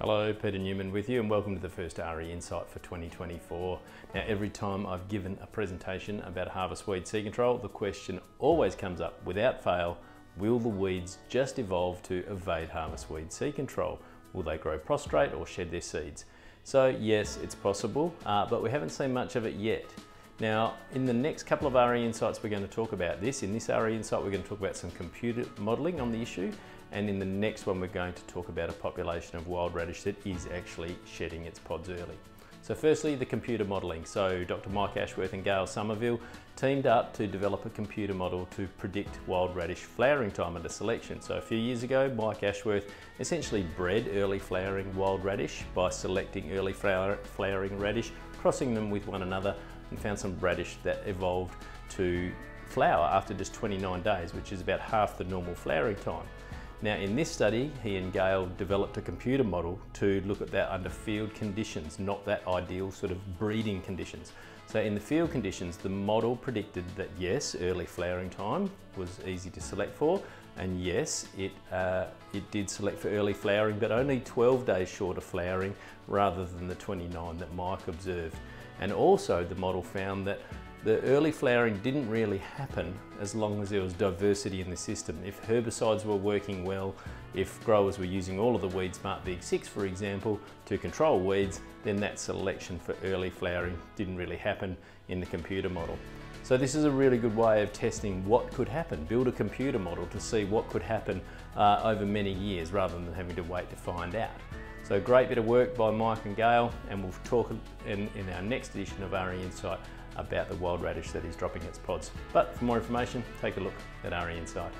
Hello, Peter Newman with you and welcome to the first AHRI Insight for 2024. Now every time I've given a presentation about harvest weed seed control, the question always comes up without fail, will the weeds just evolve to evade harvest weed seed control? Will they grow prostrate or shed their seeds? So yes, it's possible, uh, but we haven't seen much of it yet. Now, in the next couple of AHRI Insights, we're going to talk about this. In this AHRI Insight, we're going to talk about some computer modelling on the issue. And in the next one, we're going to talk about a population of wild radish that is actually shedding its pods early. So firstly, the computer modelling. So Dr. Mike Ashworth and Gayle Somerville teamed up to develop a computer model to predict wild radish flowering time under selection. So a few years ago, Mike Ashworth essentially bred early flowering wild radish by selecting early flower, flowering radish, crossing them with one another and found some radish that evolved to flower after just 29 days, which is about half the normal flowering time. Now in this study, he and Gayle developed a computer model to look at that under field conditions, not that ideal sort of breeding conditions. So in the field conditions, the model predicted that yes, early flowering time was easy to select for, and yes, it, uh, it did select for early flowering, but only 12 days short of flowering rather than the 29 that Mike observed. And also the model found that the early flowering didn't really happen as long as there was diversity in the system. If herbicides were working well, if growers were using all of the Weed Smart Big 6 for example to control weeds, then that selection for early flowering didn't really happen in the computer model. So this is a really good way of testing what could happen. Build a computer model to see what could happen uh, over many years rather than having to wait to find out. So great bit of work by Mike and Gayle and we'll talk in, in our next edition of AHRI Insight about the wild radish that is dropping its pods. But for more information, take a look at AHRI Insight.